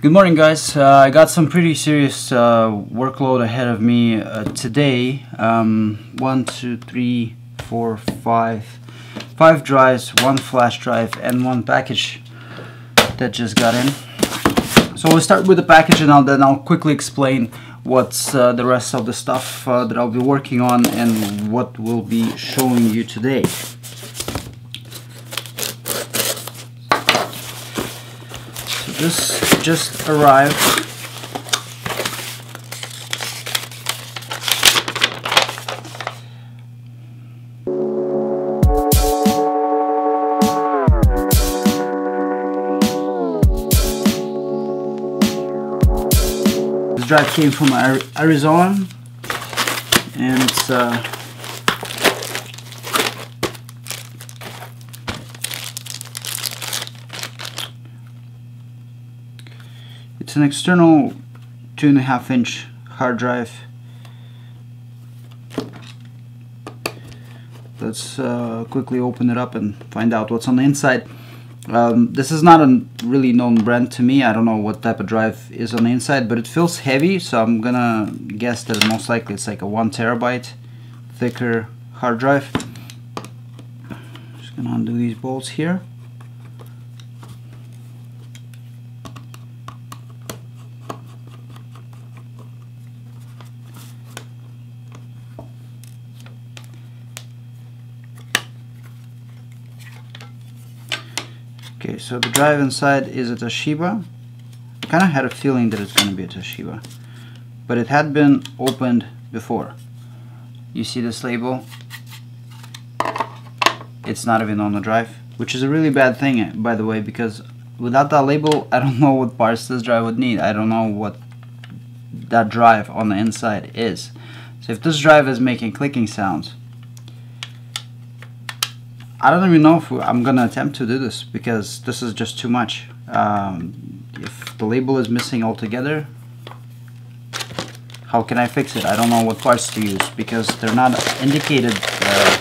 Good morning guys, uh, I got some pretty serious uh, workload ahead of me uh, today. Um, one, two, three, four, five, five drives, one flash drive and one package that just got in. So we'll start with the package and I'll, then I'll quickly explain what's uh, the rest of the stuff uh, that I'll be working on and what we'll be showing you today. This just arrived. This drive came from Arizona and it's uh, It's an external two and a half inch hard drive. Let's uh, quickly open it up and find out what's on the inside. Um, this is not a really known brand to me. I don't know what type of drive is on the inside, but it feels heavy, so I'm gonna guess that most likely it's like a one terabyte thicker hard drive. Just gonna undo these bolts here. Okay, so the drive inside is a Toshiba. I kind of had a feeling that it's going to be a Toshiba. But it had been opened before. You see this label? It's not even on the drive, which is a really bad thing, eh, by the way, because without that label, I don't know what parts this drive would need. I don't know what that drive on the inside is. So if this drive is making clicking sounds, I don't even know if I'm gonna attempt to do this because this is just too much. Um, if the label is missing altogether, how can I fix it? I don't know what parts to use because they're not indicated uh,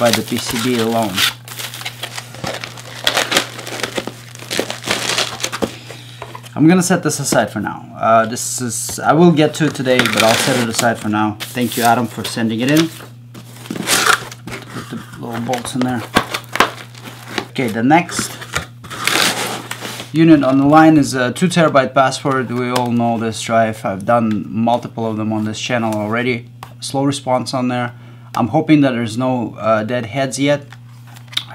by the PCB alone. I'm gonna set this aside for now. Uh, this is I will get to it today, but I'll set it aside for now. Thank you, Adam, for sending it in little bolts in there. Okay, the next unit on the line is a 2 terabyte Passport. We all know this drive. I've done multiple of them on this channel already. Slow response on there. I'm hoping that there's no uh, dead heads yet.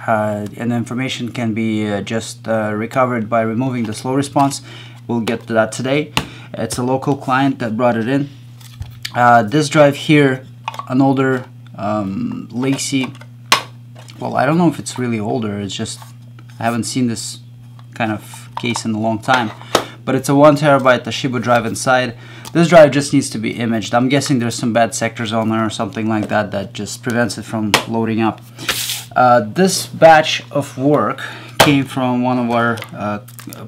Uh, and information can be uh, just uh, recovered by removing the slow response. We'll get to that today. It's a local client that brought it in. Uh, this drive here, an older um, LaCie well I don't know if it's really older it's just I haven't seen this kind of case in a long time but it's a one terabyte Toshiba drive inside. This drive just needs to be imaged. I'm guessing there's some bad sectors on there or something like that that just prevents it from loading up. Uh, this batch of work came from one of our uh,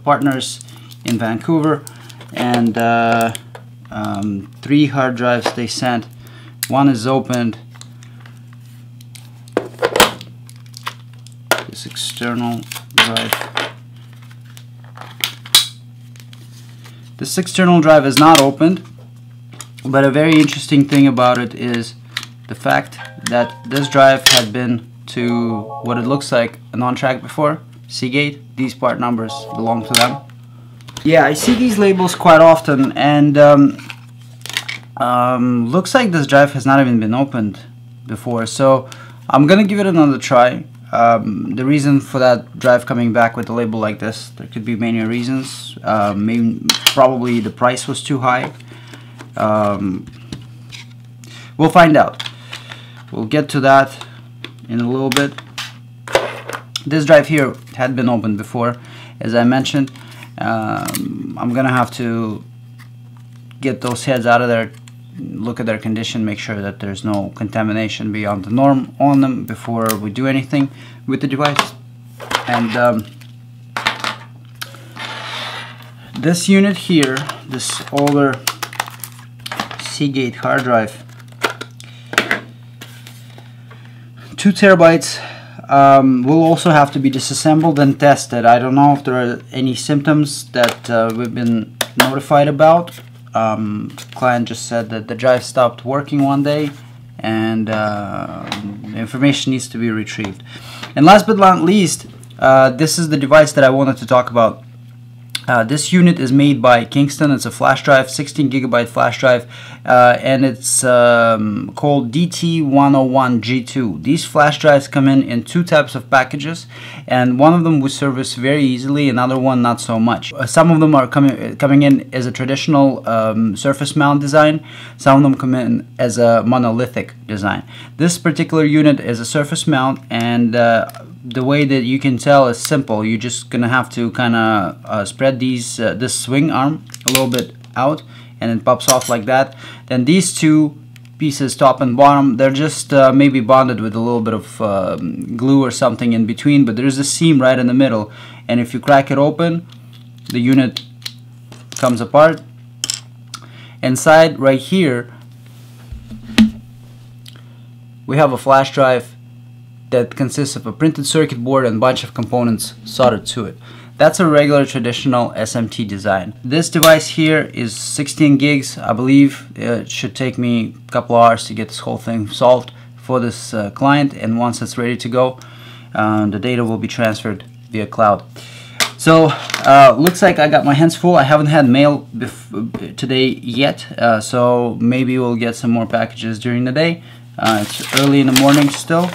partners in Vancouver and uh, um, three hard drives they sent. One is opened external drive. This external drive is not opened, but a very interesting thing about it is the fact that this drive had been to what it looks like an Ontrack before, Seagate. These part numbers belong to them. Yeah, I see these labels quite often and um, um, looks like this drive has not even been opened before so I'm gonna give it another try um, the reason for that drive coming back with a label like this, there could be many reasons. Uh, maybe, probably the price was too high. Um, we'll find out. We'll get to that in a little bit. This drive here had been opened before, as I mentioned. Um, I'm gonna have to get those heads out of there look at their condition, make sure that there's no contamination beyond the norm on them before we do anything with the device. And um, this unit here, this older Seagate hard drive, two terabytes, um, will also have to be disassembled and tested. I don't know if there are any symptoms that uh, we've been notified about. Um, client just said that the drive stopped working one day and uh, information needs to be retrieved. And last but not least, uh, this is the device that I wanted to talk about uh, this unit is made by Kingston. It's a flash drive, 16 gigabyte flash drive, uh, and it's um, called DT101G2. These flash drives come in in two types of packages, and one of them we service very easily, another one not so much. Uh, some of them are coming coming in as a traditional um, surface mount design. Some of them come in as a monolithic design. This particular unit is a surface mount, and uh, the way that you can tell is simple. You're just gonna have to kind of uh, spread these uh, this swing arm a little bit out, and it pops off like that. Then these two pieces, top and bottom, they're just uh, maybe bonded with a little bit of um, glue or something in between. But there's a seam right in the middle, and if you crack it open, the unit comes apart. Inside, right here, we have a flash drive that consists of a printed circuit board and bunch of components soldered to it. That's a regular traditional SMT design. This device here is 16 gigs. I believe it should take me a couple hours to get this whole thing solved for this uh, client and once it's ready to go um, the data will be transferred via cloud. So uh, looks like I got my hands full. I haven't had mail today yet, uh, so maybe we'll get some more packages during the day. Uh, it's early in the morning still.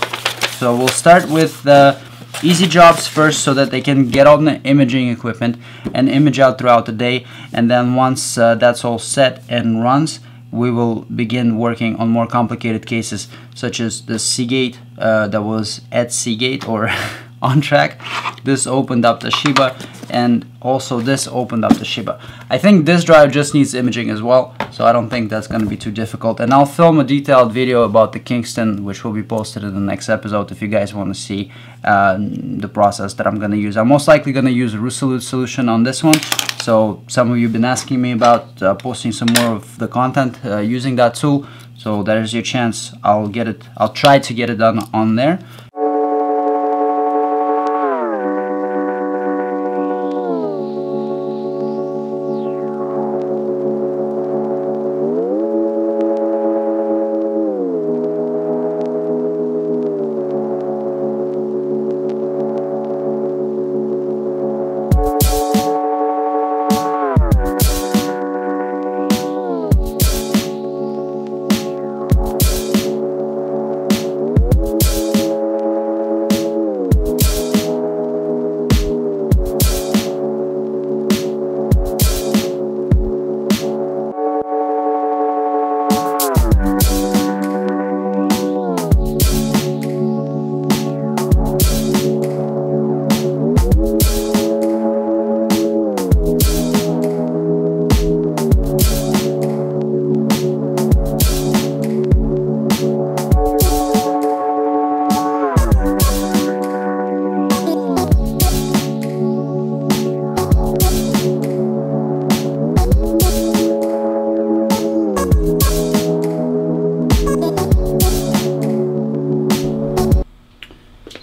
So we'll start with the easy jobs first so that they can get on the imaging equipment and image out throughout the day. And then once uh, that's all set and runs we will begin working on more complicated cases such as the Seagate uh, that was at Seagate or Ontrack. This opened up Toshiba and also this opened up Toshiba. I think this drive just needs imaging as well so I don't think that's going to be too difficult. And I'll film a detailed video about the Kingston which will be posted in the next episode if you guys want to see uh, the process that I'm going to use. I'm most likely going to use a Rusolut solution on this one. So some of you have been asking me about uh, posting some more of the content uh, using that tool. So there's your chance. I'll get it I'll try to get it done on there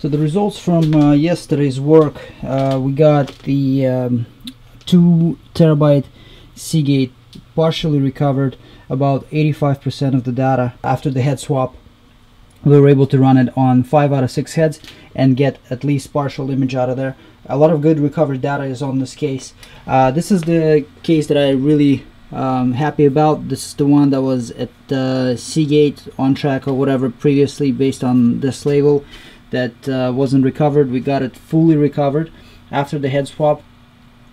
So the results from uh, yesterday's work, uh, we got the um, 2 terabyte Seagate partially recovered about 85% of the data after the head swap. We were able to run it on 5 out of 6 heads and get at least partial image out of there. A lot of good recovered data is on this case. Uh, this is the case that I really um, happy about. This is the one that was at uh, Seagate Ontrack or whatever previously based on this label that uh, wasn't recovered. We got it fully recovered after the head swap.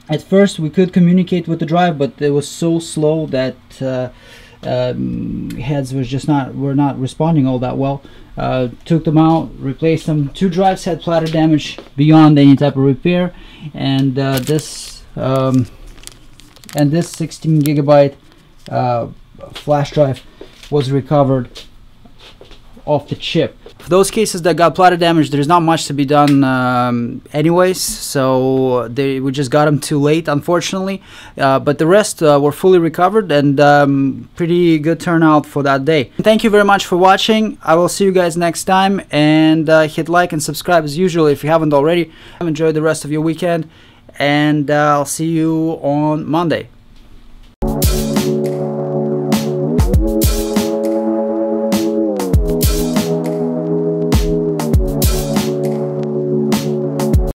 At first we could communicate with the drive, but it was so slow that uh, um, heads was just not were not responding all that well. Uh, took them out, replaced them. Two drives had platter damage beyond any type of repair, and uh, this um, and this 16 gigabyte uh, flash drive was recovered off the chip. For those cases that got platter damage, there's not much to be done um, anyways, so they, we just got them too late, unfortunately. Uh, but the rest uh, were fully recovered and um, pretty good turnout for that day. Thank you very much for watching. I will see you guys next time and uh, hit like and subscribe as usual if you haven't already. Enjoy the rest of your weekend and uh, I'll see you on Monday.